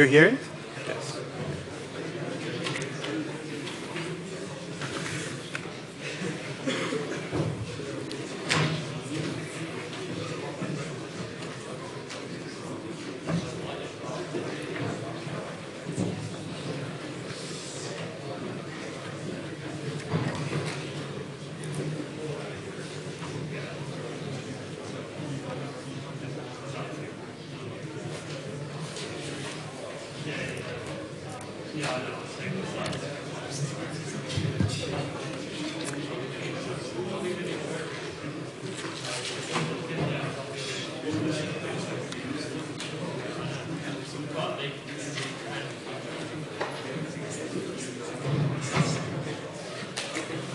Do you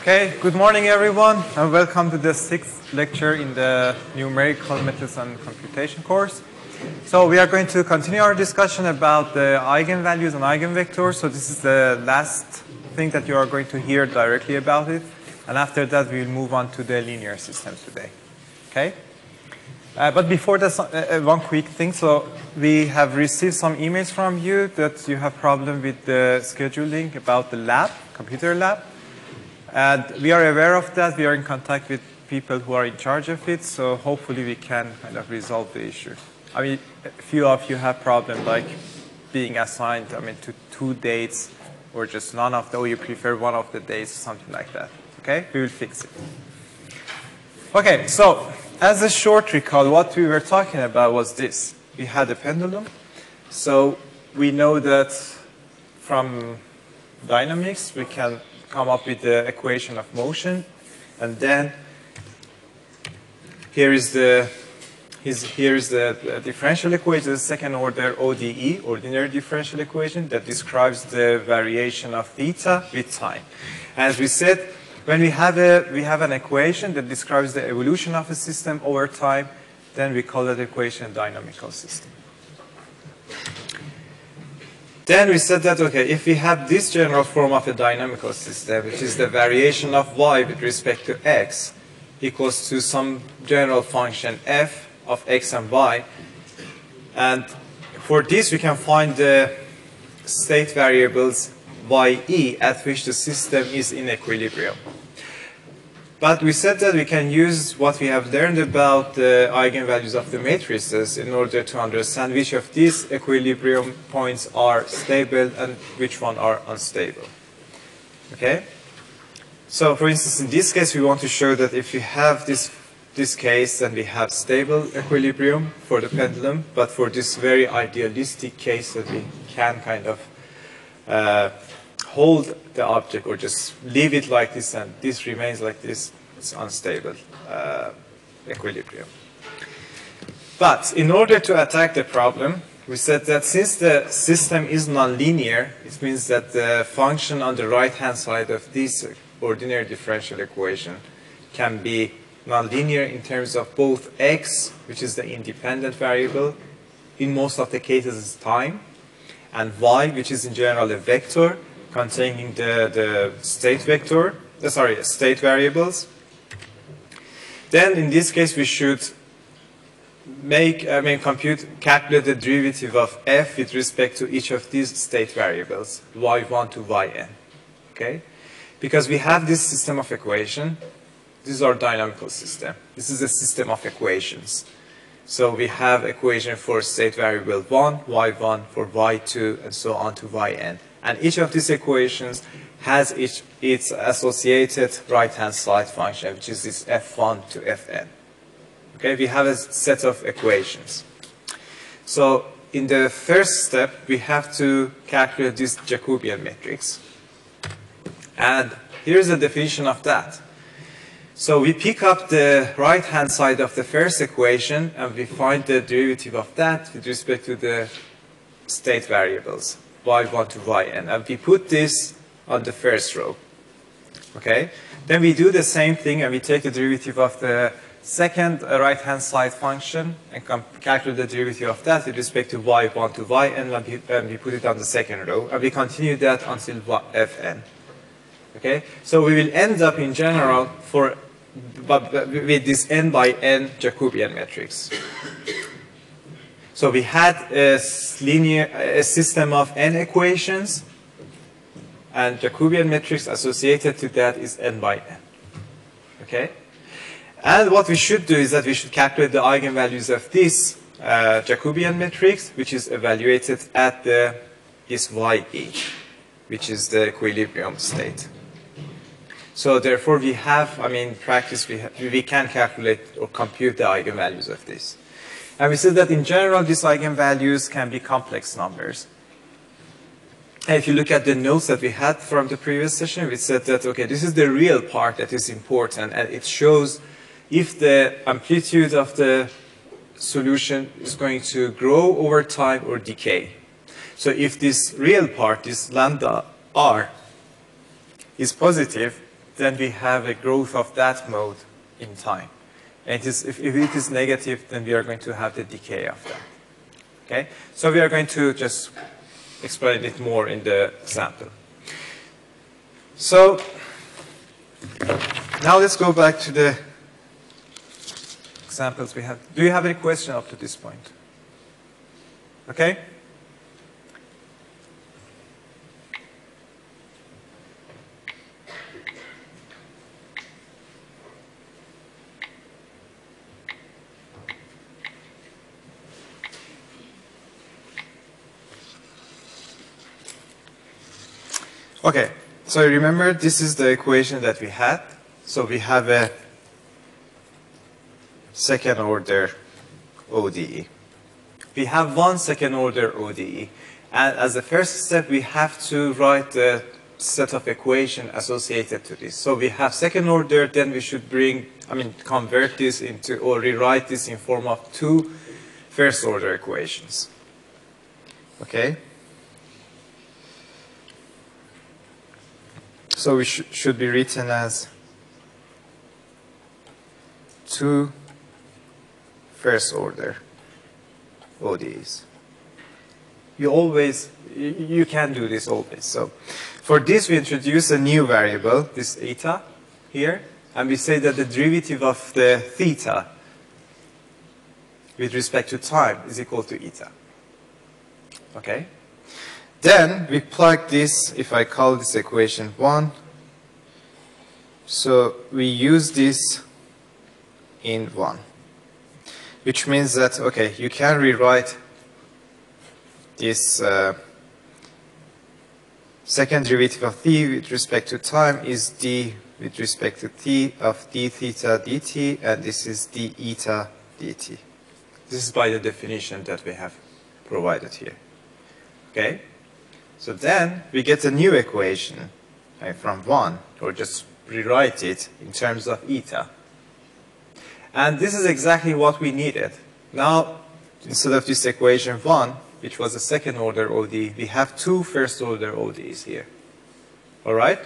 Okay, good morning everyone and welcome to the sixth lecture in the numerical methods and computation course. So we are going to continue our discussion about the eigenvalues and eigenvectors. So this is the last thing that you are going to hear directly about it. And after that we will move on to the linear systems today. Okay? Uh, but before that, uh, one quick thing. So we have received some emails from you that you have problem with the scheduling about the lab, computer lab. And we are aware of that. We are in contact with people who are in charge of it, so hopefully we can kind of resolve the issue. I mean, few of you have problems like being assigned, I mean, to two dates or just none of the, or you prefer one of the dates, something like that. Okay? We will fix it. Okay, so as a short recall, what we were talking about was this. We had a pendulum. So we know that from dynamics, we can come up with the equation of motion. And then here is the here is the differential equation, the second order ODE, ordinary differential equation, that describes the variation of theta with time. As we said, when we have, a, we have an equation that describes the evolution of a system over time, then we call that equation a dynamical system. Then we said that, okay, if we have this general form of a dynamical system, which is the variation of y with respect to x, equals to some general function f of x and y, and for this we can find the state variables ye at which the system is in equilibrium. But we said that we can use what we have learned about the eigenvalues of the matrices in order to understand which of these equilibrium points are stable and which one are unstable. Okay? So for instance, in this case, we want to show that if you have this, this case, then we have stable equilibrium for the pendulum, but for this very idealistic case that we can kind of uh, hold the object or just leave it like this and this remains like this, it's unstable uh, equilibrium. But in order to attack the problem, we said that since the system is nonlinear, it means that the function on the right-hand side of this ordinary differential equation can be nonlinear in terms of both x, which is the independent variable, in most of the cases is time, and y, which is in general a vector, containing the, the state vector, uh, sorry, state variables. Then in this case we should make, I mean, compute, calculate the derivative of f with respect to each of these state variables, y1 to yn, okay? Because we have this system of equation, this is our dynamical system. This is a system of equations. So we have equation for state variable 1, y1 for y2, and so on to yn. And each of these equations has its, its associated right-hand side function, which is this f1 to fn. Okay, we have a set of equations. So in the first step, we have to calculate this Jacobian matrix. And here's the definition of that. So we pick up the right-hand side of the first equation, and we find the derivative of that with respect to the state variables y1 to yn. And we put this on the first row. Okay? Then we do the same thing and we take the derivative of the second uh, right-hand side function and calculate the derivative of that with respect to y1 to yn and we, and we put it on the second row. And we continue that until fn. Okay? So we will end up in general for but with this n by n Jacobian matrix. So we had a linear a system of n equations, and Jacobian matrix associated to that is n by n. Okay? And what we should do is that we should calculate the eigenvalues of this uh, Jacobian matrix, which is evaluated at the this YE, which is the equilibrium state. So therefore we have, I mean, practice, we, we can calculate or compute the eigenvalues of this. And we said that in general, these eigenvalues can be complex numbers. And if you look at the notes that we had from the previous session, we said that, okay, this is the real part that is important, and it shows if the amplitude of the solution is going to grow over time or decay. So if this real part, this lambda r, is positive, then we have a growth of that mode in time. And it is, if, if it is negative, then we are going to have the decay of that. Okay? So we are going to just explain it more in the example. So now let's go back to the examples we have. Do you have any question up to this point? Okay? Okay, so remember this is the equation that we had. So we have a second order ODE. We have one second order ODE. And as a first step, we have to write the set of equation associated to this. So we have second order, then we should bring, I mean, convert this into, or rewrite this in form of two first order equations. Okay? So it sh should be written as two first order ODEs. You always, you can do this always. So for this, we introduce a new variable, this eta here, and we say that the derivative of the theta with respect to time is equal to eta. Okay? Then we plug this, if I call this equation 1, so we use this in 1, which means that, okay, you can rewrite this uh, second derivative of t with respect to time is d with respect to t of d theta dt, and this is d eta dt. This is by the definition that we have provided here. Okay? So then we get a new equation right, from 1, or just rewrite it in terms of eta. And this is exactly what we needed. Now, instead of this equation 1, which was a second order ODE, we have two first order ODEs here. All right?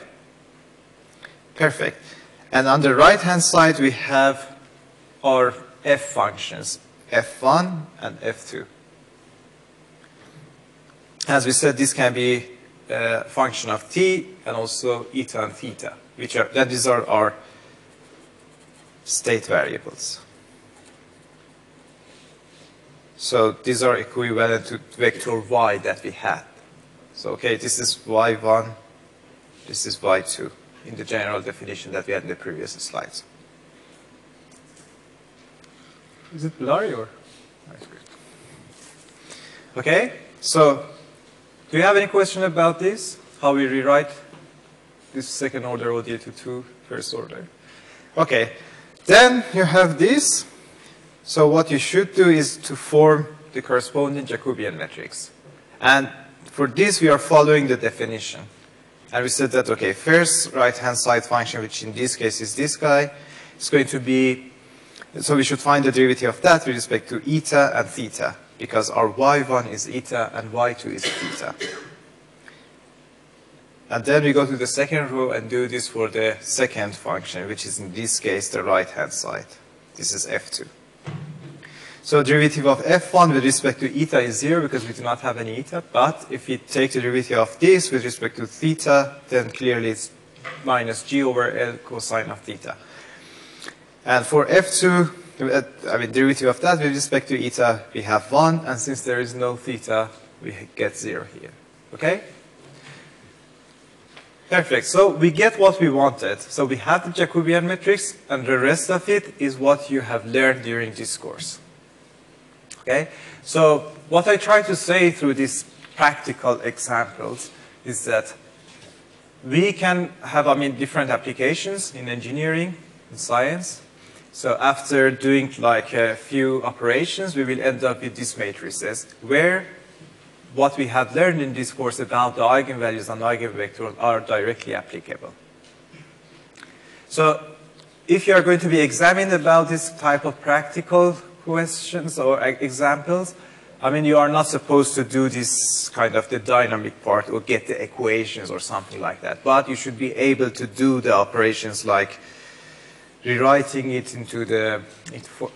Perfect. And on the right hand side, we have our f functions, f1 and f2. As we said, this can be uh, a function of t and also eta and theta, which are, that these are our state variables. So these are equivalent to vector y that we had. So okay, this is y1, this is y2 in the general definition that we had in the previous slides. Is it blurry or? Okay, so do you have any question about this? How we rewrite this second order ODE to two first order? Okay, then you have this. So what you should do is to form the corresponding Jacobian matrix. And for this, we are following the definition. And we said that, okay, first right-hand side function, which in this case is this guy, is going to be, so we should find the derivative of that with respect to eta and theta because our y1 is eta and y2 is theta. And then we go to the second row and do this for the second function, which is in this case the right-hand side. This is f2. So derivative of f1 with respect to eta is 0 because we do not have any eta. But if we take the derivative of this with respect to theta, then clearly it's minus g over L cosine of theta. And for f2, uh, Uh, I mean, derivative of that with respect to eta, we have 1, and since there is no theta, we get 0 here. Okay? Perfect. So we get what we wanted. So we have the Jacobian matrix, and the rest of it is what you have learned during this course. Okay? So what I try to say through these practical examples is that we can have, I mean, different applications in engineering, in science. So after doing like a few operations, we will end up with these matrices where what we have learned in this course about the eigenvalues and eigenvectors are directly applicable. So if you are going to be examined about this type of practical questions or examples, I mean, you are not supposed to do this kind of the dynamic part or get the equations or something like that. But you should be able to do the operations like rewriting it into the,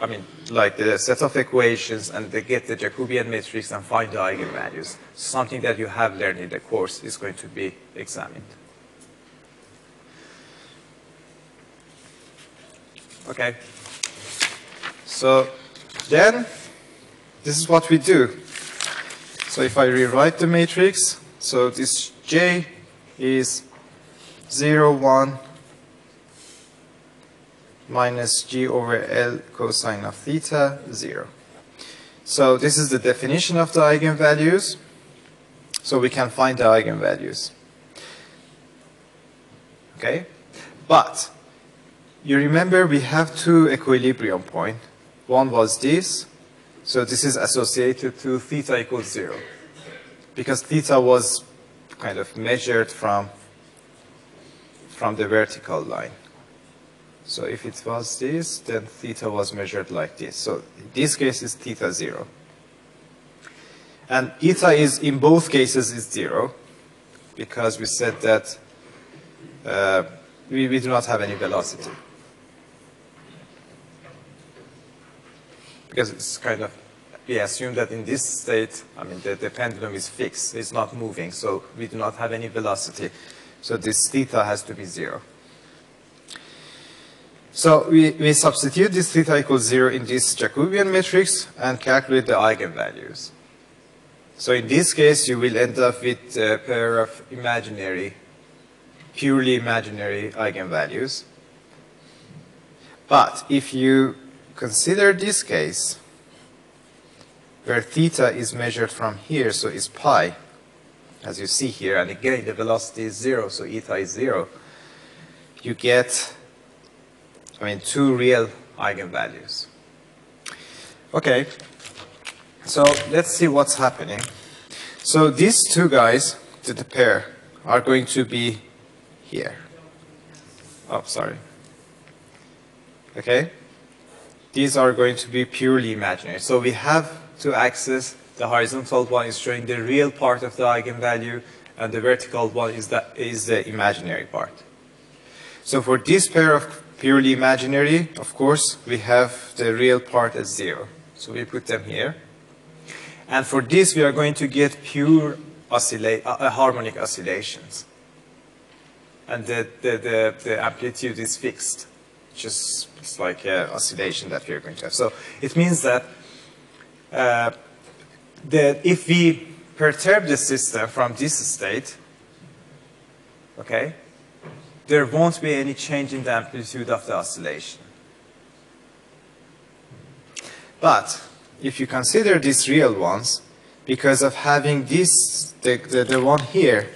I mean, like the set of equations and they get the Jacobian matrix and find the eigenvalues. Something that you have learned in the course is going to be examined. Okay. So then, this is what we do. So if I rewrite the matrix, so this J is 0, 1, minus g over L cosine of theta, 0. So this is the definition of the eigenvalues. So we can find the eigenvalues. Okay? But you remember we have two equilibrium points. One was this. So this is associated to theta equals 0. Because theta was kind of measured from, from the vertical line. So if it was this, then theta was measured like this. So in this case is theta 0. And eta is, in both cases, is 0, because we said that uh, we, we do not have any velocity. Because it's kind of, we assume that in this state, I mean, the, the pendulum is fixed, it's not moving, so we do not have any velocity. So this theta has to be 0. So we, we substitute this theta equals 0 in this Jacobian matrix and calculate the eigenvalues. So in this case, you will end up with a pair of imaginary, purely imaginary eigenvalues. But if you consider this case, where theta is measured from here, so it's pi, as you see here, and again the velocity is 0, so eta is 0, you get I mean, two real eigenvalues. Okay, so let's see what's happening. So these two guys, the pair, are going to be here. Oh, sorry. Okay? These are going to be purely imaginary. So we have two axes. The horizontal one is showing the real part of the eigenvalue, and the vertical one is the, is the imaginary part. So for this pair of purely imaginary, of course, we have the real part as zero. So we put them here. And for this, we are going to get pure oscillate, uh, uh, harmonic oscillations. And the, the, the, the, amplitude is fixed. Just it's like an oscillation that we are going to have. So it means that, uh, that if we perturb the system from this state, okay, there won't be any change in the amplitude of the oscillation. But if you consider these real ones, because of having this, the, the, the one here,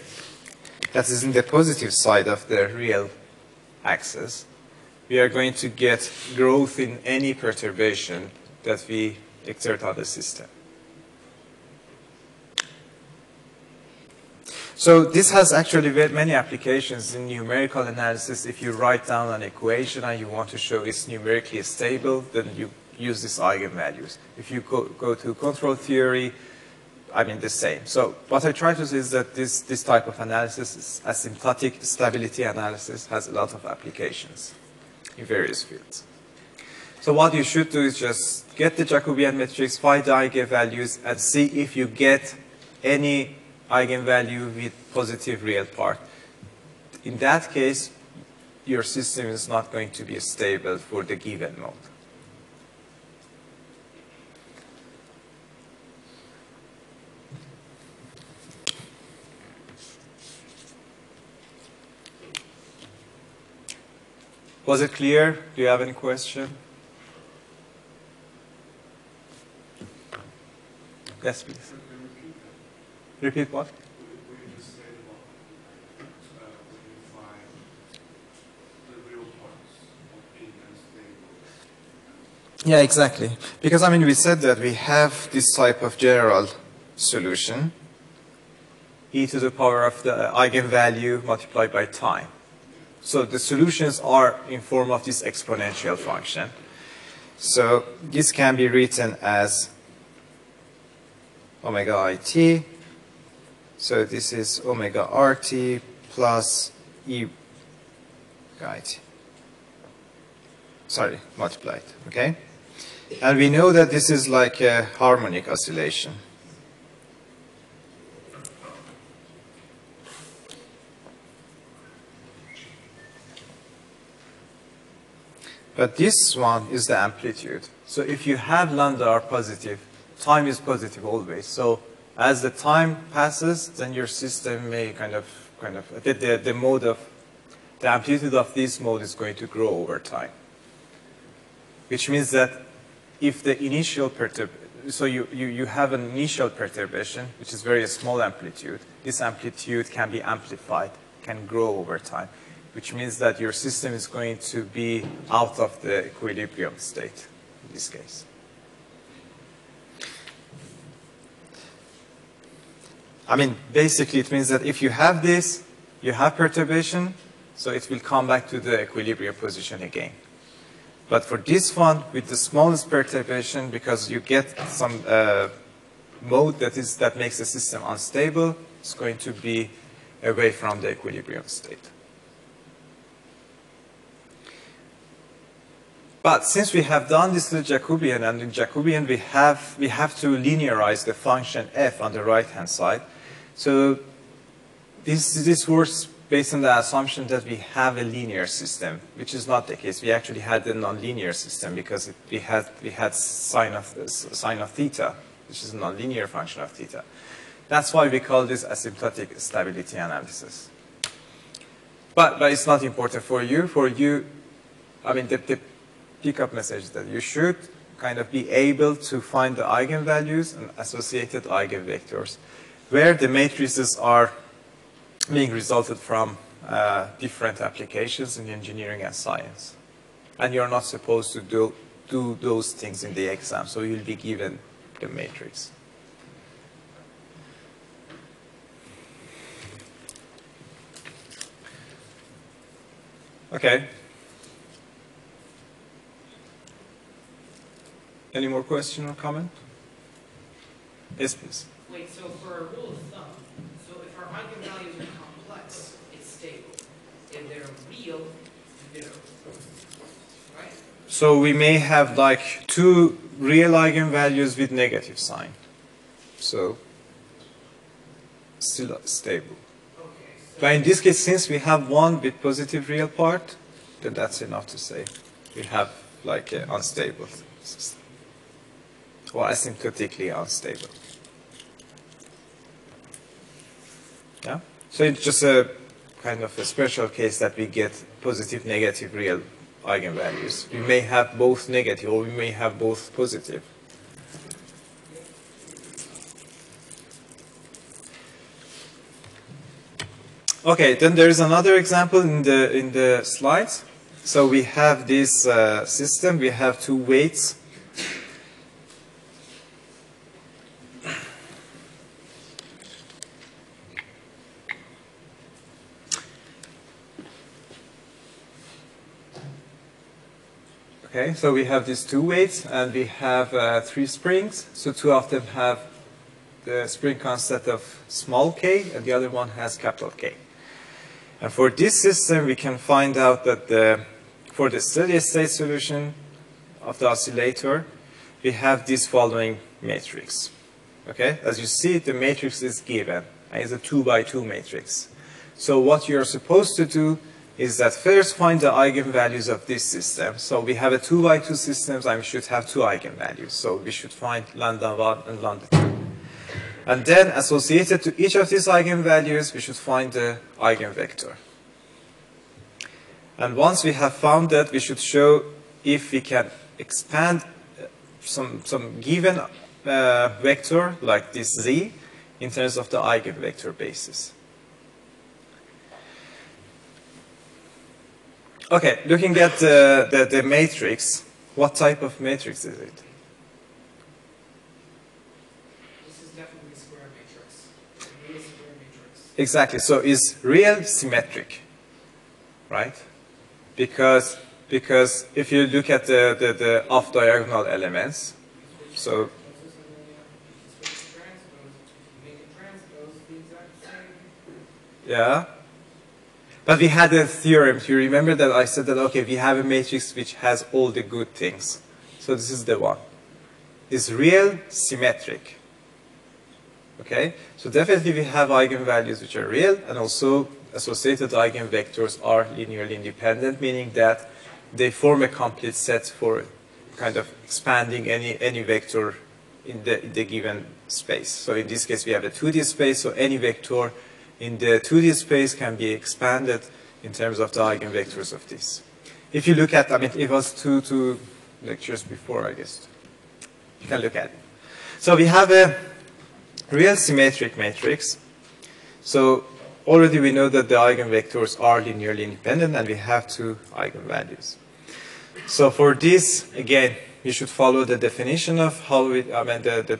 that is in the positive side of the real axis, we are going to get growth in any perturbation that we exert on the system. So this has actually many applications in numerical analysis. If you write down an equation and you want to show it's numerically stable, then you use these eigenvalues. If you go, go to control theory, I mean the same. So what I try to say is that this, this type of analysis, asymptotic stability analysis, has a lot of applications in various fields. So what you should do is just get the Jacobian matrix, find the eigenvalues, and see if you get any eigenvalue with positive real part. In that case, your system is not going to be stable for the given mode. Was it clear? Do you have any question? Yes, please. Repeat what? Yeah, exactly. Because I mean, we said that we have this type of general solution, e to the power of the eigenvalue multiplied by time. So the solutions are in form of this exponential function. So this can be written as omega it. So this is omega rt plus e it. Sorry, multiplied, okay? And we know that this is like a harmonic oscillation. But this one is the amplitude. So if you have lambda r positive, time is positive always. So as the time passes, then your system may kind of, kind of, the, the, the mode of, the amplitude of this mode is going to grow over time. Which means that if the initial perturbation, so you, you, you have an initial perturbation, which is very small amplitude, this amplitude can be amplified, can grow over time, which means that your system is going to be out of the equilibrium state in this case. I mean, basically it means that if you have this, you have perturbation, so it will come back to the equilibrium position again. But for this one, with the smallest perturbation, because you get some uh, mode that is that makes the system unstable, it's going to be away from the equilibrium state. But since we have done this in Jacobian, and in Jacobian we have we have to linearize the function f on the right-hand side, so this, this works based on the assumption that we have a linear system, which is not the case. We actually had a nonlinear system because it, we had, we had sine, of, sine of theta, which is a nonlinear function of theta. That's why we call this asymptotic stability analysis. But, but it's not important for you. For you, I mean, the, the pickup message that you should kind of be able to find the eigenvalues and associated eigenvectors where the matrices are being resulted from uh, different applications in engineering and science. And you're not supposed to do, do those things in the exam, so you'll be given the matrix. Okay. Any more question or comment? Yes, please. Wait, so for a rule of thumb, so if our eigenvalues are complex, it's stable. If they're real, they're, right? So we may have like two real eigenvalues with negative sign. So still stable. Okay, so, But in this case, since we have one with positive real part, then that's enough to say we have like an unstable system. Or asymptotically unstable. Yeah? So it's just a kind of a special case that we get positive, negative, real eigenvalues. We may have both negative or we may have both positive. Okay, then there is another example in the in the slides. So we have this uh, system. We have two weights. Okay, so we have these two weights and we have uh, three springs. So two of them have the spring constant of small k and the other one has capital K. And for this system, we can find out that the, for the steady state solution of the oscillator, we have this following matrix. Okay, as you see, the matrix is given. It's a two by two matrix. So what you're supposed to do is that first find the eigenvalues of this system. So we have a two by two system, and we should have two eigenvalues. So we should find lambda 1 and lambda 2. And then associated to each of these eigenvalues, we should find the eigenvector. And once we have found that, we should show if we can expand uh, some, some given uh, vector, like this z, in terms of the eigenvector basis. Okay, looking at the, the, the matrix, what type of matrix is it? This is definitely a square matrix. Real square matrix. Exactly. So is real symmetric, right? Because because if you look at the, the, the off diagonal elements, so yeah. But we had a theorem. Do you remember that I said that okay, we have a matrix which has all the good things. So this is the one. Is real symmetric. Okay? So definitely we have eigenvalues which are real and also associated eigenvectors are linearly independent, meaning that they form a complete set for kind of expanding any, any vector in the, in the given space. So in this case we have a 2D space, so any vector in the 2D space can be expanded in terms of the eigenvectors of this. If you look at, I mean, it was two, two lectures before, I guess. You can look at it. So we have a real symmetric matrix. So already we know that the eigenvectors are linearly independent and we have two eigenvalues. So for this, again, you should follow the definition of how we, I mean, the, the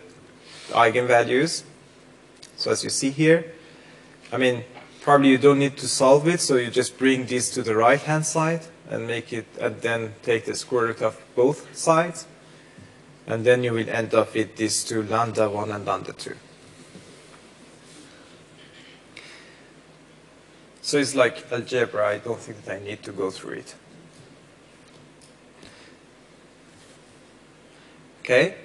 eigenvalues. So as you see here, I mean, probably you don't need to solve it, so you just bring this to the right-hand side and make it, and then take the square root of both sides. And then you will end up with these two lambda 1 and lambda 2. So it's like algebra. I don't think that I need to go through it. Okay?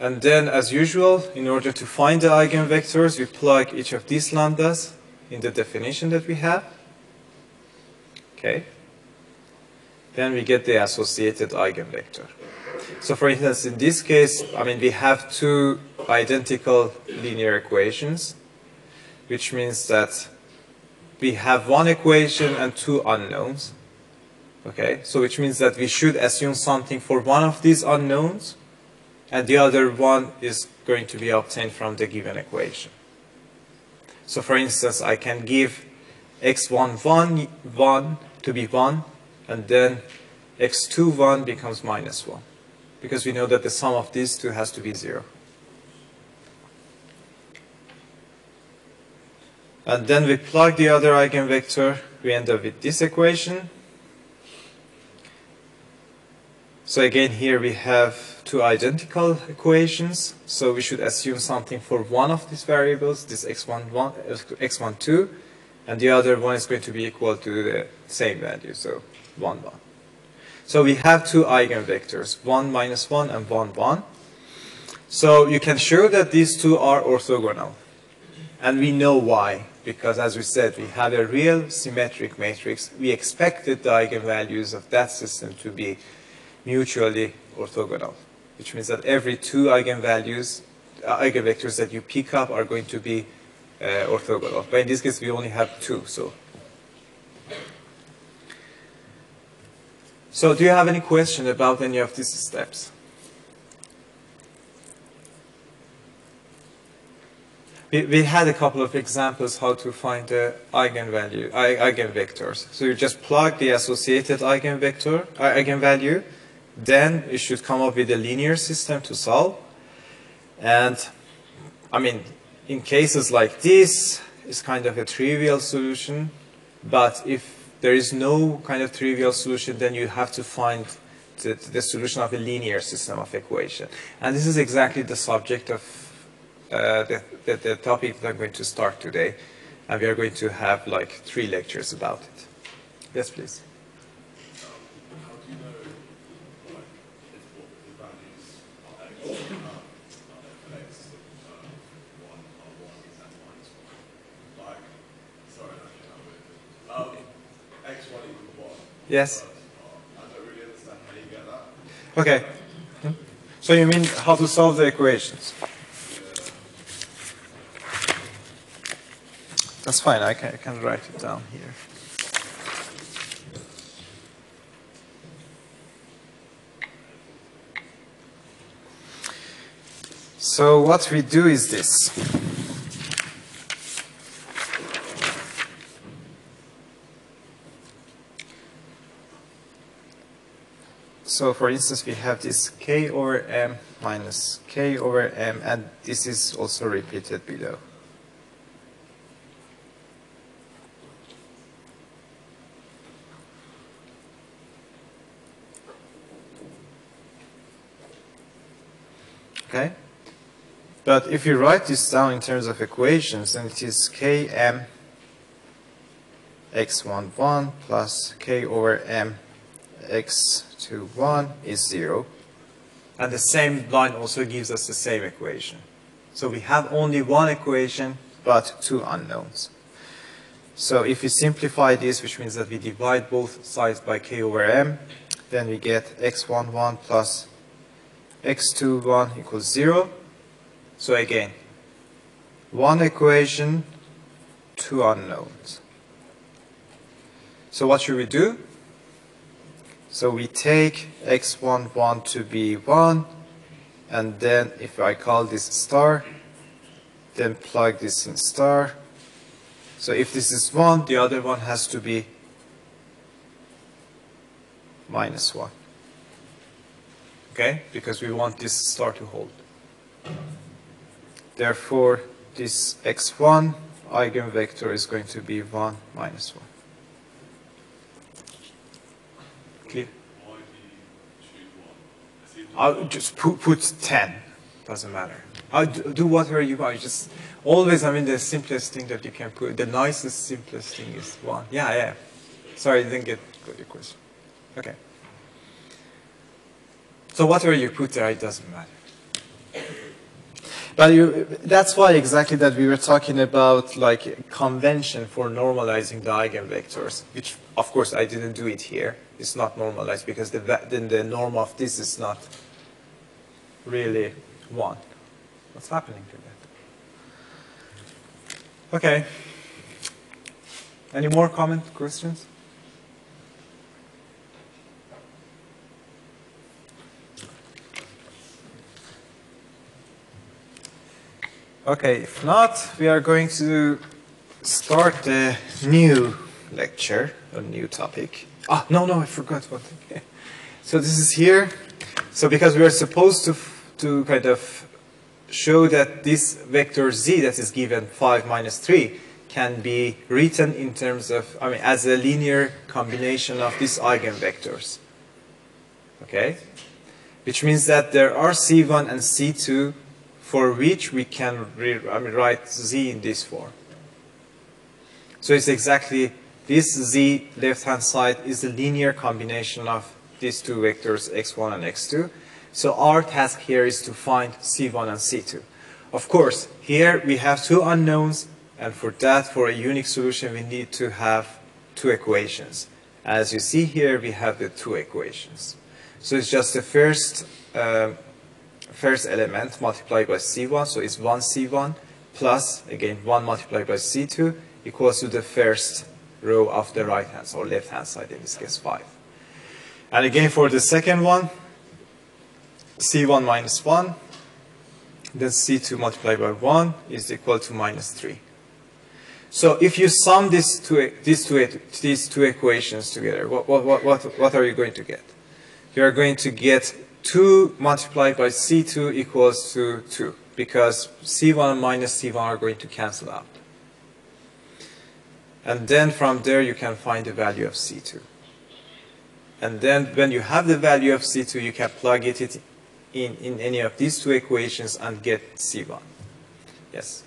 And then, as usual, in order to find the eigenvectors, we plug each of these lambdas in the definition that we have. Okay? Then we get the associated eigenvector. So for instance, in this case, I mean, we have two identical linear equations, which means that we have one equation and two unknowns. Okay, so which means that we should assume something for one of these unknowns, and the other one is going to be obtained from the given equation. So for instance, I can give x1 1, 1 to be 1, and then x2 1 becomes minus 1, because we know that the sum of these two has to be 0. And then we plug the other eigenvector, we end up with this equation. So again, here we have two identical equations. So we should assume something for one of these variables, this x1, 1, uh, x1 2, and the other one is going to be equal to the same value, so 1, 1. So we have two eigenvectors, 1 minus 1 and 1, 1. So you can show that these two are orthogonal. And we know why because as we said, we have a real symmetric matrix. We expected the eigenvalues of that system to be mutually orthogonal, which means that every two eigenvalues, uh, eigenvectors that you pick up are going to be uh, orthogonal. But in this case, we only have two, so. So do you have any question about any of these steps? We, we had a couple of examples how to find the eigenvalue, eigenvectors. So you just plug the associated eigenvector, eigenvalue, then you should come up with a linear system to solve. And I mean, in cases like this, it's kind of a trivial solution. But if there is no kind of trivial solution, then you have to find the, the solution of a linear system of equation. And this is exactly the subject of uh, the, the, the, topic that I'm going to start today. And we are going to have like three lectures about it. Yes, please. Yes. Okay. So you mean how to solve the equations? That's fine, I can, I can write it down here. So what we do is this. So for instance, we have this k over m minus k over m, and this is also repeated below. Okay? But if you write this down in terms of equations, then it is km x11 plus k over m x21 is 0. And the same line also gives us the same equation. So we have only one equation, but two unknowns. So if we simplify this, which means that we divide both sides by k over m, then we get x11 plus x21 equals 0. So again, one equation, two unknowns. So what should we do? So we take x11 to be 1, and then if I call this star, then plug this in star. So if this is 1, the other one has to be minus 1. Okay? Because we want this star to hold. Therefore, this x1 eigenvector is going to be 1 minus 1. Clear? I'll just put, put 10. Doesn't matter. I'll do, do whatever you want. Just always, I mean, the simplest thing that you can put, the nicest, simplest thing is 1. Yeah, yeah. Sorry, I didn't get your question. Okay. So whatever you put there, it doesn't matter. But you, that's why exactly that we were talking about like convention for normalizing the eigenvectors, which of course I didn't do it here. It's not normalized because the, then the norm of this is not really one. What's happening to that? Okay. Any more comment, questions? Okay, if not, we are going to start a new lecture, a new topic. Ah, no, no, I forgot thing. So this is here. So because we are supposed to, to kind of show that this vector z that is given 5 minus 3 can be written in terms of, I mean, as a linear combination of these eigenvectors. Okay? Which means that there are C1 and C2 for which we can I mean, write z in this form. So it's exactly this z left-hand side is a linear combination of these two vectors x1 and x2. So our task here is to find c1 and c2. Of course, here we have two unknowns, and for that, for a unique solution, we need to have two equations. As you see here, we have the two equations. So it's just the first uh, first element multiplied by C1, so it's 1 C1 plus, again, 1 multiplied by C2 equals to the first row of the right hand, or left hand side, in this case 5. And again, for the second one, C1 minus 1, then C2 multiplied by 1 is equal to minus 3. So if you sum these two, these two, these two equations together, what, what, what, what are you going to get? You are going to get 2 multiplied by C2 equals to 2 because C1 minus C1 are going to cancel out. And then from there you can find the value of C2. And then when you have the value of C2 you can plug it in, in any of these two equations and get C1. Yes?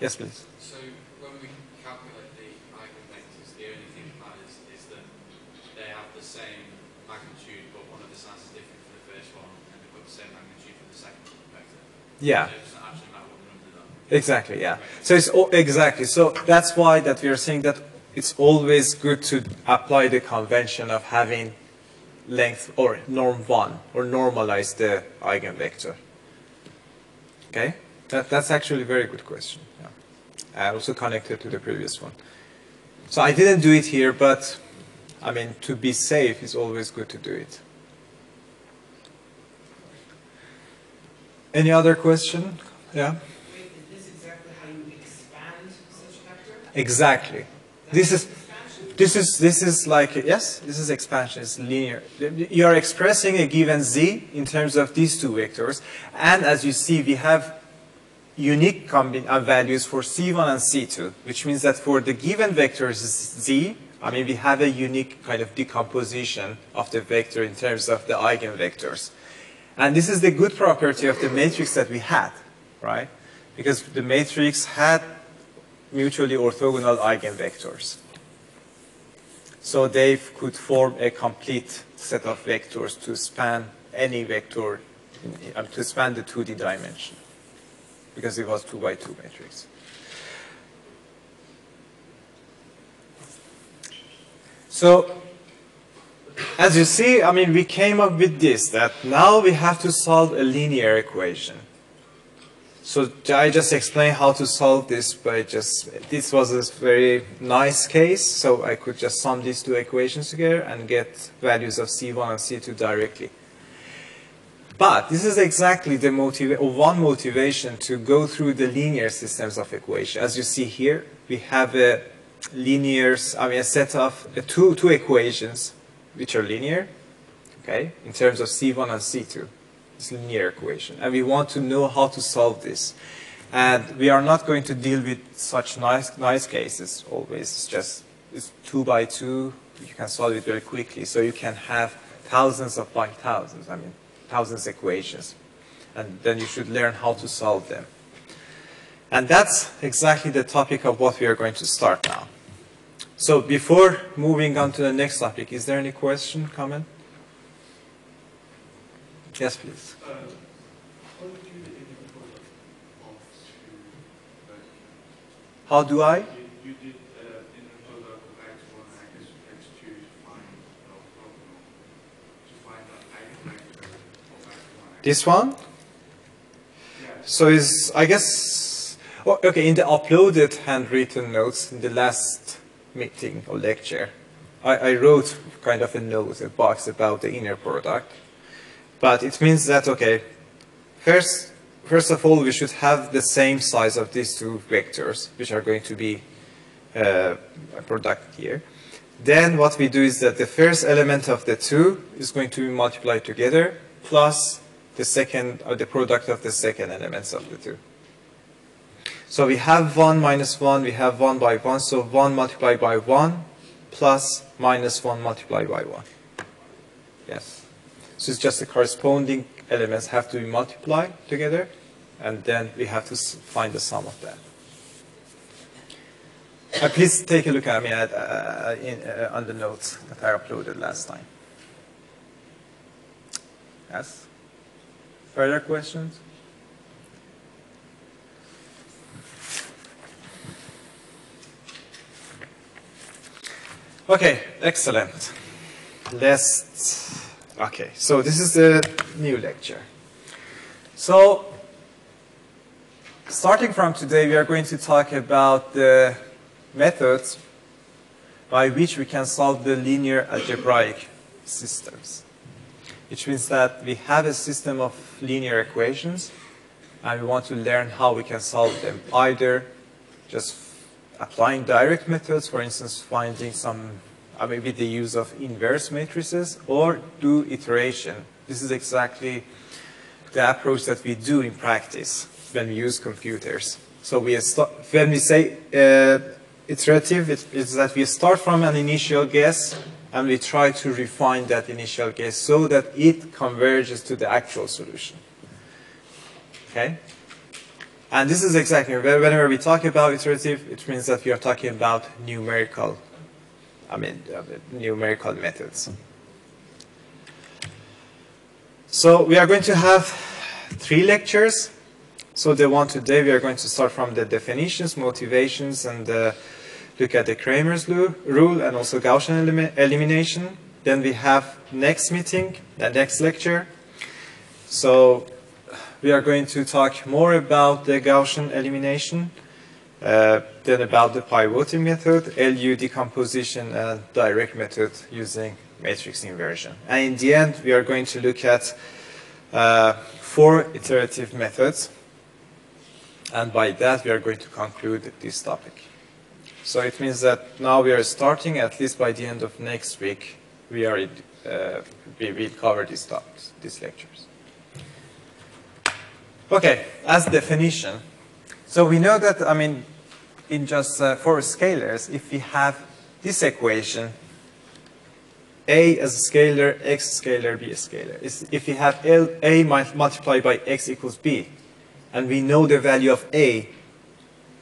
Yes please. so when we calculate the eigenvectors the only thing that matters is that they have the same magnitude but one of the signs is different for the first one and they've got the same magnitude for the second vector Yeah. Exactly, yeah. So it's all, exactly. So that's why that we are saying that it's always good to apply the convention of having length or norm 1 or normalize the eigenvector. Okay? That, that's actually a very good question. Yeah. And also connected to the previous one. So I didn't do it here, but I mean, to be safe, it's always good to do it. Any other question? Yeah. Wait, is this exactly how you expand such a vector? Exactly. This is this is this is like yes, this is expansion. It's linear. You are expressing a given z in terms of these two vectors, and as you see, we have unique uh, values for c1 and c2, which means that for the given vectors z, I mean, we have a unique kind of decomposition of the vector in terms of the eigenvectors. And this is the good property of the matrix that we had, right? Because the matrix had mutually orthogonal eigenvectors. So they could form a complete set of vectors to span any vector, to span the 2D dimension, because it was 2 by 2 matrix. So, as you see, I mean, we came up with this, that now we have to solve a linear equation. So I just explained how to solve this by just, this was a very nice case, so I could just sum these two equations together and get values of C1 and C2 directly. But this is exactly the motiva- one motivation to go through the linear systems of equation. As you see here, we have a linear, I mean a set of uh, two, two equations which are linear, okay, in terms of C1 and C2. A linear equation. And we want to know how to solve this. And we are not going to deal with such nice, nice cases always. It's just it's two by two. You can solve it very quickly. So you can have thousands of by thousands, I mean, thousands equations. And then you should learn how to solve them. And that's exactly the topic of what we are going to start now. So before moving on to the next topic, is there any question, comment? Yes, please. Uh, how do you do the inner product of two vectors? How do I? You, you did inner product of x1 and x, x2 to find the orthogonal, to find the eigenvector of x1 This one? So is I guess oh, okay in the uploaded handwritten notes in the last meeting or lecture, I, I wrote kind of a note, a box about the inner product. But it means that okay, first first of all we should have the same size of these two vectors, which are going to be uh, a product here. Then what we do is that the first element of the two is going to be multiplied together plus the second or the product of the second elements of the two. So we have 1 minus 1, we have 1 by 1, so 1 multiplied by 1 plus minus 1 multiplied by 1. Yes. So it's just the corresponding elements have to be multiplied together, and then we have to find the sum of that. Uh, please take a look at me at, uh, in, uh, on the notes that I uploaded last time. Yes? Further questions? Okay, excellent. Let's, okay, so this is the new lecture. So, starting from today, we are going to talk about the methods by which we can solve the linear algebraic systems. Which means that we have a system of linear equations and we want to learn how we can solve them. Either just applying direct methods, for instance, finding some, uh, maybe the use of inverse matrices, or do iteration. This is exactly the approach that we do in practice when we use computers. So we when we say uh, iterative, it is that we start from an initial guess and we try to refine that initial guess so that it converges to the actual solution. Okay? And this is exactly, whenever we talk about iterative, it means that we are talking about numerical, I mean, uh, numerical methods. So we are going to have three lectures. So the one today, we are going to start from the definitions, motivations, and uh, look at the Cramer's rule and also Gaussian elimi- elimination. Then we have next meeting, the next lecture. So we are going to talk more about the Gaussian elimination, uh, then about the pivoting method, LU decomposition, and direct method using matrix inversion. And in the end, we are going to look at uh, four iterative methods. And by that, we are going to conclude this topic. So it means that now we are starting, at least by the end of next week, we are uh, we will cover these topics, these lectures. Okay, as definition. So we know that, I mean, in just uh, for scalars, if we have this equation, a as a scalar, x scalar, b scalar. Is if we have L, a multiplied by x equals b, and we know the value of a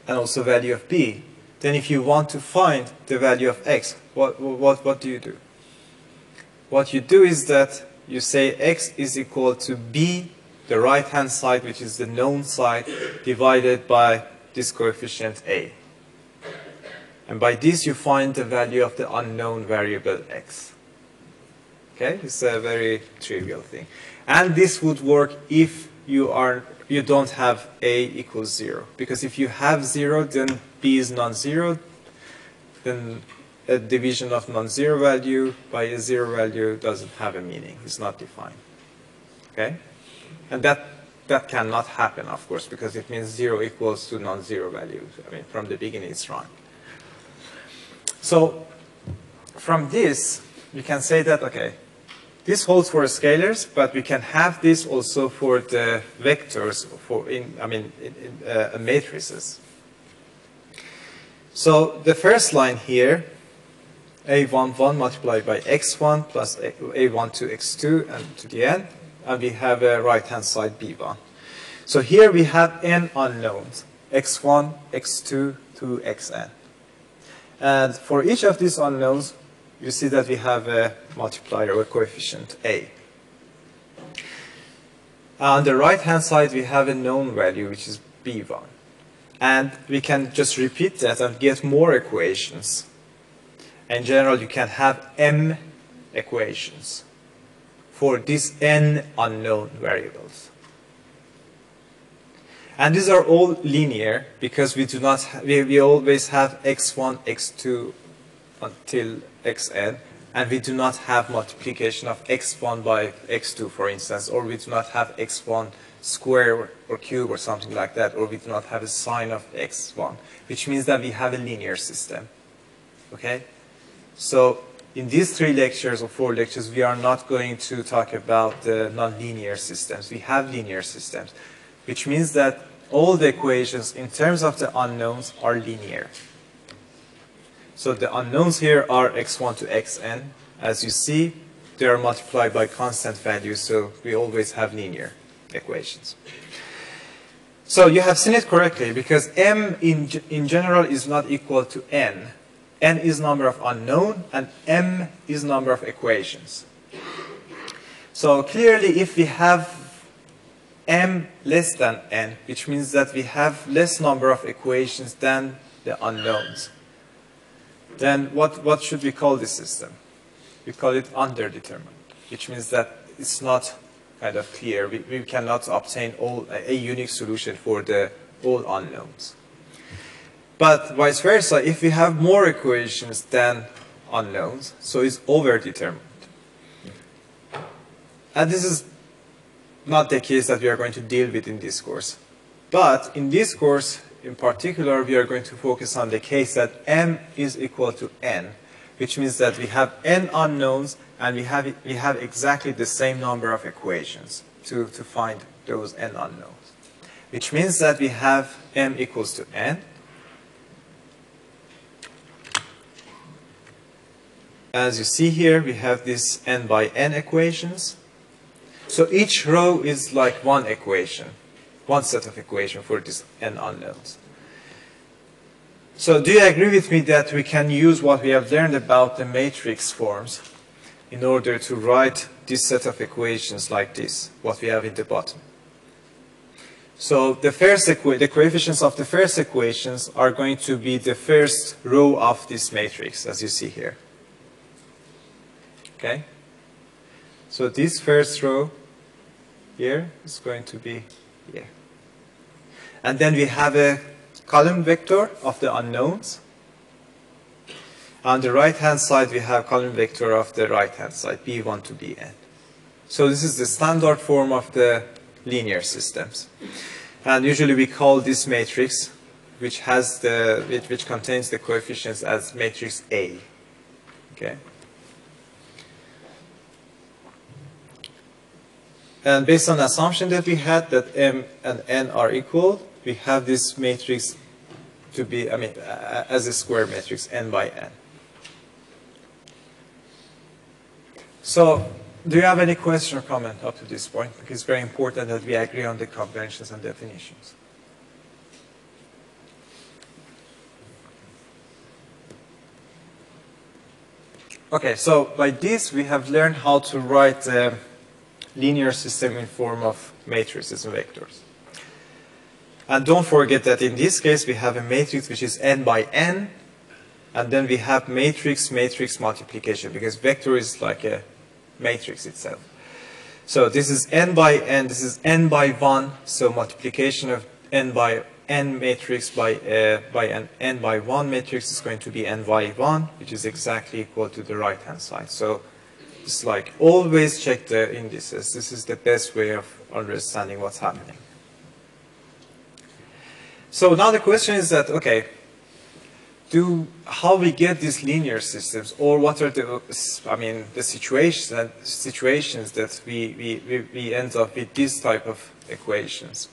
and also value of b, then if you want to find the value of x, what, what, what do you do? What you do is that you say x is equal to b, the right-hand side, which is the known side, divided by this coefficient a. And by this you find the value of the unknown variable x. Okay, it's a very trivial thing. And this would work if you are you don't have a equals zero. Because if you have zero, then b is non-zero. Then a division of non-zero value by a zero value doesn't have a meaning. It's not defined. Okay? And that that cannot happen, of course, because it means zero equals to non-zero values. I mean, from the beginning, it's wrong. So, from this, you can say that, okay, this holds for scalars, but we can have this also for the vectors, for in, I mean, in, in, uh, matrices. So the first line here, a11 multiplied by x1 plus a1 to x2 and to the end, and we have a right-hand side b1. So here we have n unknowns, x1, x2 to xn. And for each of these unknowns, you see that we have a multiplier or coefficient a. On the right-hand side, we have a known value, which is b1. And we can just repeat that and get more equations. In general, you can have m equations for these n unknown variables. And these are all linear because we do not, we, we always have x1, x2 until xn, and we do not have multiplication of x1 by x2, for instance, or we do not have x1 square or cube or something like that, or we do not have a sine of x1, which means that we have a linear system. Okay? So in these three lectures or four lectures, we are not going to talk about the nonlinear systems. We have linear systems, which means that all the equations in terms of the unknowns are linear. So the unknowns here are x1 to xn. As you see, they are multiplied by constant values, so we always have linear equations. So you have seen it correctly, because m in, in general is not equal to n. n is number of unknown, and m is number of equations. So clearly, if we have m less than n, which means that we have less number of equations than the unknowns then what, what should we call this system? We call it underdetermined, which means that it's not kind of clear. We, we cannot obtain all, a, a unique solution for the all unknowns. But vice versa, if we have more equations than unknowns, so it's overdetermined. And this is not the case that we are going to deal with in this course. But in this course, in particular, we are going to focus on the case that m is equal to n, which means that we have n unknowns and we have, we have exactly the same number of equations to, to find those n unknowns. Which means that we have m equals to n. As you see here, we have this n by n equations. So each row is like one equation one set of equation for these n unknowns. So do you agree with me that we can use what we have learned about the matrix forms in order to write this set of equations like this, what we have in the bottom? So the first the coefficients of the first equations are going to be the first row of this matrix, as you see here. Okay? So this first row here is going to be here. And then we have a column vector of the unknowns. On the right-hand side, we have column vector of the right-hand side, b1 to bn. So this is the standard form of the linear systems. And usually we call this matrix, which has the which, which contains the coefficients as matrix A. Okay. And based on the assumption that we had that M and N are equal, we have this matrix to be, I mean, uh, as a square matrix, N by N. So, do you have any question or comment up to this point? Because it's very important that we agree on the conventions and definitions. Okay, so by this we have learned how to write a linear system in form of matrices and vectors. And don't forget that in this case we have a matrix which is n by n, and then we have matrix matrix multiplication because vector is like a matrix itself. So this is n by n, this is n by 1, so multiplication of n by n matrix by, uh, by an n by 1 matrix is going to be n by 1, which is exactly equal to the right hand side. So it's like always check the indices. This is the best way of understanding what's happening. So now the question is that, okay, do how we get these linear systems or what are the, I mean, the situations, situations that we, we, we end up with this type of equations.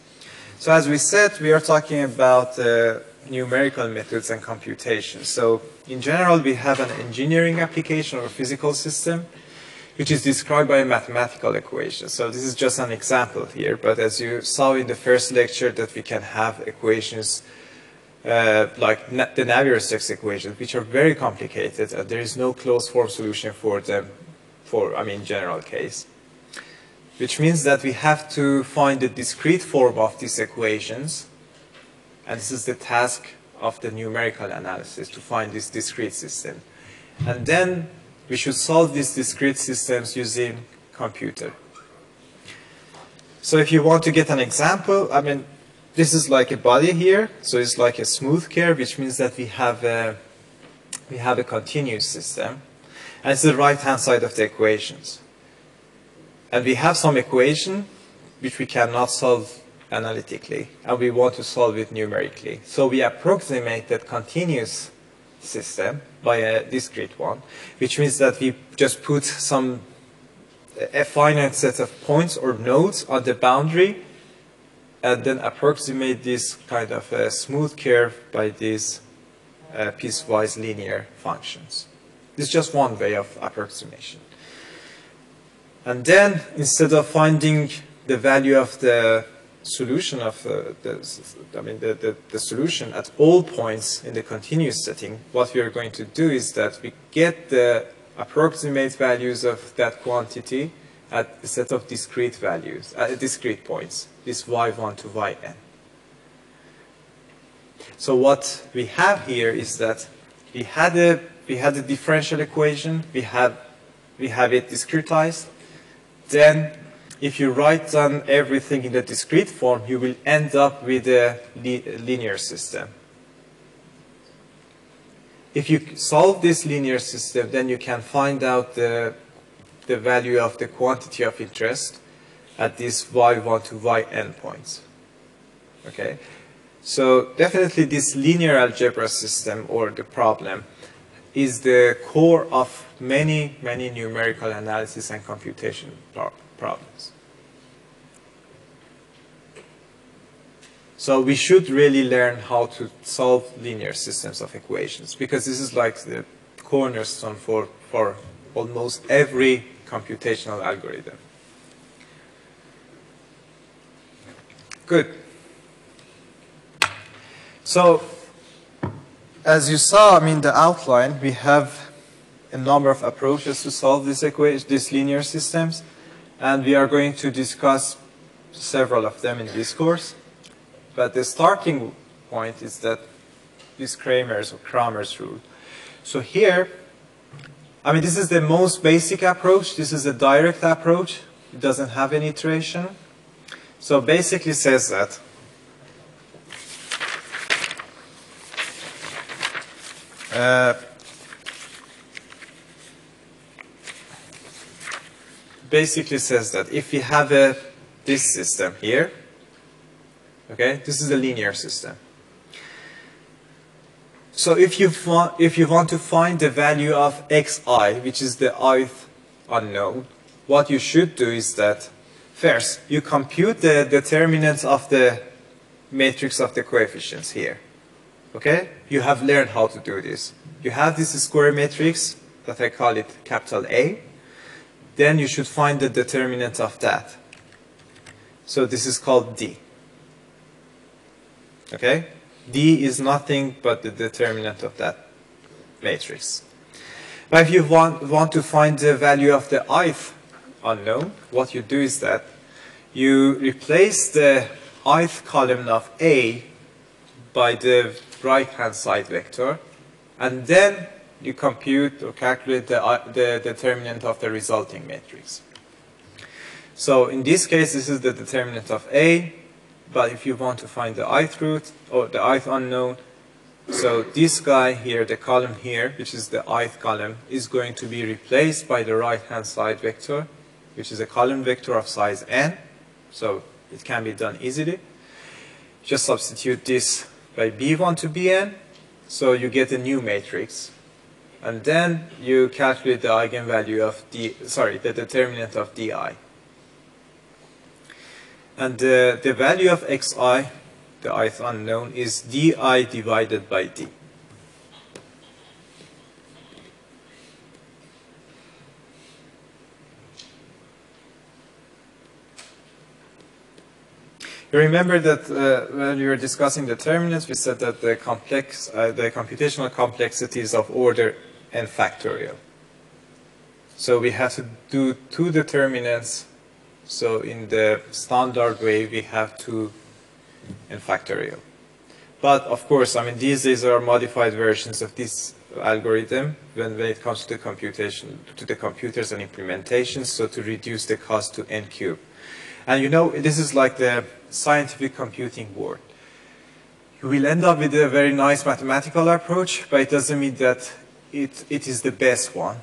So as we said, we are talking about uh, numerical methods and computation. So in general, we have an engineering application or a physical system, which is described by a mathematical equation. So this is just an example here, but as you saw in the first lecture that we can have equations uh, like na the Navier-Stokes equations, which are very complicated, and there is no closed form solution for them for, I mean, general case which means that we have to find the discrete form of these equations. And this is the task of the numerical analysis, to find this discrete system. And then we should solve these discrete systems using computer. So if you want to get an example, I mean, this is like a body here, so it's like a smooth curve, which means that we have a, we have a continuous system. And it's the right-hand side of the equations. And we have some equation which we cannot solve analytically, and we want to solve it numerically. So we approximate that continuous system by a discrete one, which means that we just put some a finite set of points or nodes on the boundary and then approximate this kind of a smooth curve by these uh, piecewise linear functions. This is just one way of approximation. And then, instead of finding the value of the solution of uh, the, I mean, the, the, the, solution at all points in the continuous setting, what we are going to do is that we get the approximate values of that quantity at a set of discrete values, at discrete points, this y1 to yn. So what we have here is that we had a we had a differential equation, we have we have it discretized, then if you write down everything in the discrete form, you will end up with a linear system. If you solve this linear system, then you can find out the, the value of the quantity of interest at these y1 to yn points. Okay, so definitely this linear algebra system or the problem is the core of many, many numerical analysis and computation problems. So we should really learn how to solve linear systems of equations because this is like the cornerstone for, for almost every computational algorithm. Good. So as you saw, I mean, the outline, we have a number of approaches to solve this equation, these linear systems, and we are going to discuss several of them in this course. But the starting point is that this Cramer's or Cramer's rule. So here, I mean, this is the most basic approach. This is a direct approach. It doesn't have any iteration. So basically says that Uh, basically says that if we have a this system here. Okay, this is a linear system. So if you, if you want to find the value of xi, which is the ith unknown, what you should do is that first you compute the determinant of the matrix of the coefficients here. Okay? You have learned how to do this. You have this square matrix that I call it capital A. Then you should find the determinant of that. So this is called D. Okay? D is nothing but the determinant of that matrix. But if you want, want to find the value of the ith unknown, what you do is that you replace the ith column of A by the right-hand side vector, and then you compute or calculate the, uh, the determinant of the resulting matrix. So in this case, this is the determinant of A, but if you want to find the ith root or the ith unknown, so this guy here, the column here, which is the ith column, is going to be replaced by the right-hand side vector, which is a column vector of size n. So it can be done easily. Just substitute this by b1 to bn, so you get a new matrix. And then you calculate the eigenvalue of d, sorry, the determinant of di. And uh, the value of xi, the ith unknown, is di divided by d. You remember that uh, when we were discussing determinants, we said that the complex, uh, the computational complexity is of order n factorial. So we have to do two determinants. So in the standard way, we have two n factorial. But of course, I mean, these days are modified versions of this algorithm when, when it comes to the computation, to the computers and implementations, so to reduce the cost to n cube. And you know, this is like the scientific computing world. You will end up with a very nice mathematical approach, but it doesn't mean that it, it is the best one.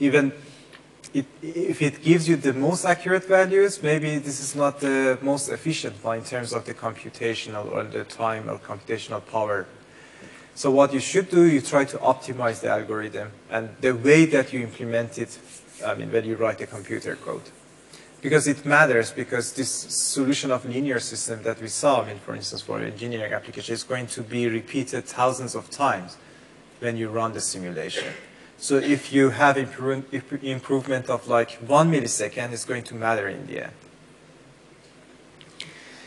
Even it, if it gives you the most accurate values, maybe this is not the most efficient one in terms of the computational or the time or computational power. So what you should do, you try to optimize the algorithm and the way that you implement it, I mean, when you write the computer code because it matters because this solution of linear system that we saw, I mean, for instance, for engineering application, is going to be repeated thousands of times when you run the simulation. So if you have improve, improvement of like one millisecond, it's going to matter in the end.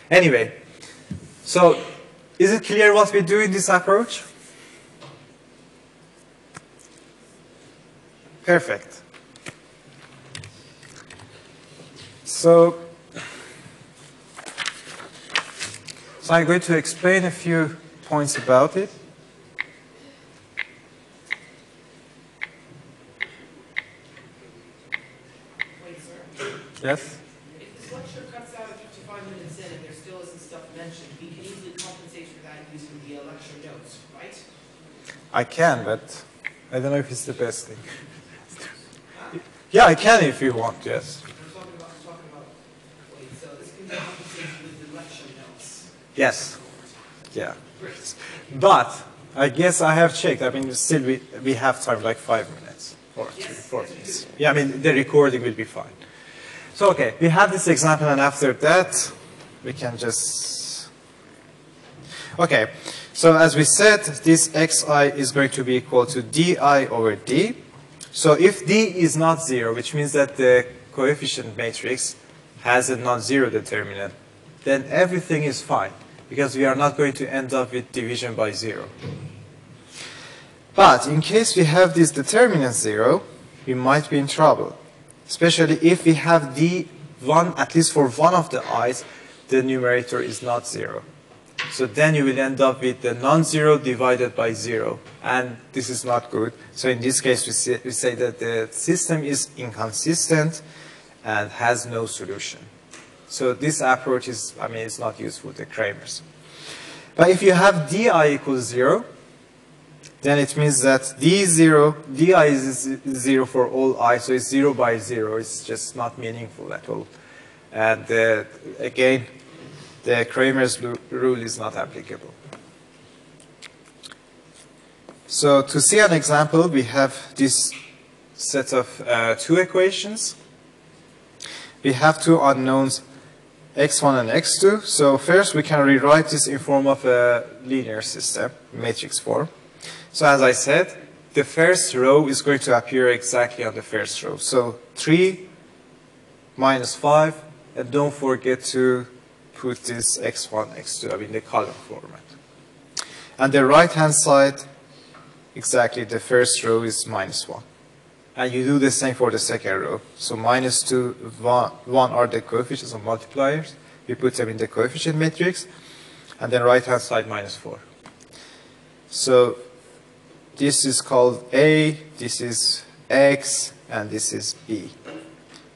Anyway, so is it clear what we do in this approach? Perfect. So, so I'm going to explain a few points about it. Yes? If this lecture cuts out at 55 minutes in and there still isn't stuff mentioned, we can easily compensate for that using the lecture notes, right? I can, but I don't know if it's the best thing. yeah, I can if you want, yes. We're talking about, talking about, wait, so this can be compensated with the lecture notes. Yes. Yeah. But I guess I have checked. I mean, still we, we have time, like five minutes or three, four minutes. Yeah, I mean, the recording will be fine. So, okay, we have this example, and after that, we can just. Okay, so as we said, this xi is going to be equal to di over d. So if d is not zero, which means that the coefficient matrix has a non-zero determinant, then everything is fine because we are not going to end up with division by zero. But in case we have this determinant zero, we might be in trouble. Especially if we have d one, at least for one of the i's, the numerator is not zero. So then you will end up with the non-zero divided by zero. And this is not good. So in this case, we say, we say that the system is inconsistent and has no solution. So this approach is, I mean, it's not useful, the Cramer's. But if you have di equals zero, then it means that d0, di is zero for all i, so it's zero by zero. It's just not meaningful at all. And uh, again, the Cramer's rule is not applicable. So to see an example, we have this set of uh, two equations. We have two unknowns, x1 and x2. So first we can rewrite this in form of a linear system, matrix form. So as I said, the first row is going to appear exactly on the first row. So 3 minus 5, and don't forget to put this x1, x2 I mean the column format. And the right-hand side, exactly the first row is minus 1. And you do the same for the second row. So minus 2, 1, 1 are the coefficients of multipliers. We put them in the coefficient matrix. And then right-hand side, minus 4. So this is called A, this is X, and this is B,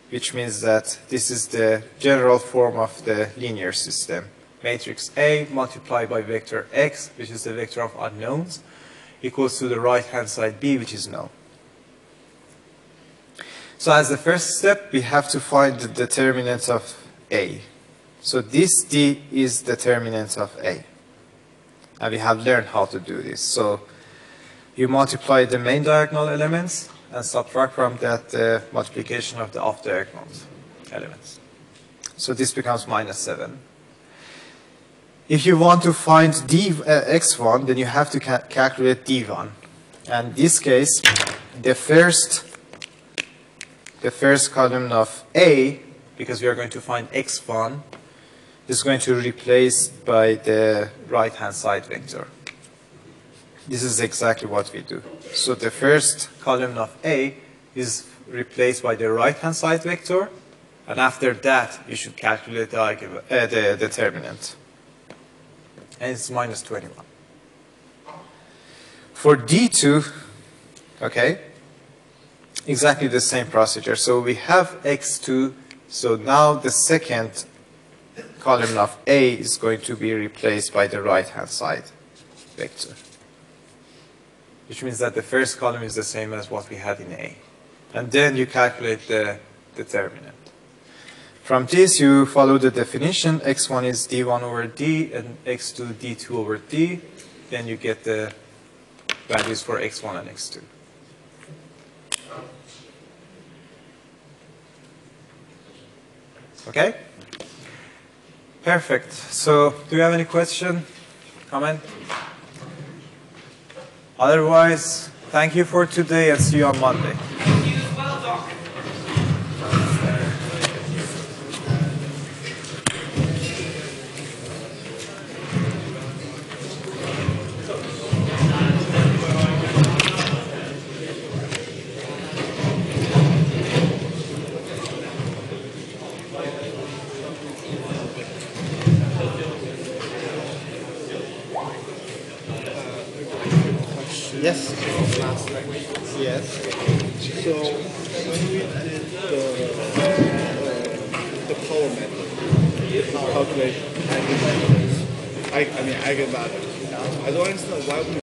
which means that this is the general form of the linear system. Matrix A multiplied by vector X, which is the vector of unknowns, equals to the right-hand side B, which is known. So as the first step, we have to find the determinant of A. So this D is the determinant of A. And we have learned how to do this. So you multiply the main diagonal elements and subtract from that the multiplication of the off diagonal elements. So this becomes minus 7. If you want to find d, uh, x1, then you have to ca calculate d1. And in this case, the first, the first column of A, because we are going to find x1, is going to replace by the right-hand side vector. This is exactly what we do. So the first column of A is replaced by the right-hand side vector, and after that, you should calculate the, uh, the determinant. And it's minus 21. For D2, okay, exactly the same procedure. So we have x2, so now the second column of A is going to be replaced by the right-hand side vector which means that the first column is the same as what we had in A. And then you calculate the determinant. From this, you follow the definition. x1 is d1 over d, and x2 d2 over d. Then you get the values for x1 and x2. Okay? Perfect. So, do you have any question, comment? Otherwise, thank you for today and see you on Monday. Calculate eigenvalues. I I mean eigenvalues. I don't understand why we